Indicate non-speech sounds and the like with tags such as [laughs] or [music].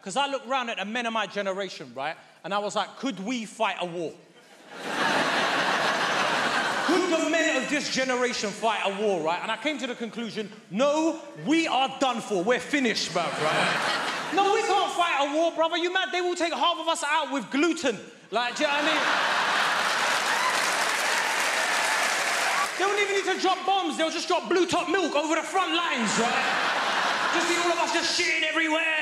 Because I looked around at the men of my generation, right? And I was like, could we fight a war? [laughs] could the men of this generation fight a war, right? And I came to the conclusion, no, we are done for. We're finished, bruv, right? [laughs] no, we can't fight a war, brother. You mad? They will take half of us out with gluten. Like, do you know what I mean? They don't even need to drop bombs. They'll just drop blue top milk over the front lines, right? just see all of us just shitting everywhere